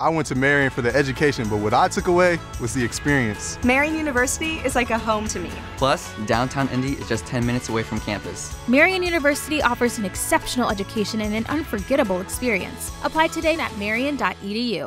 I went to Marian for the education, but what I took away was the experience. Marian University is like a home to me. Plus, downtown Indy is just 10 minutes away from campus. Marian University offers an exceptional education and an unforgettable experience. Apply today at marian.edu.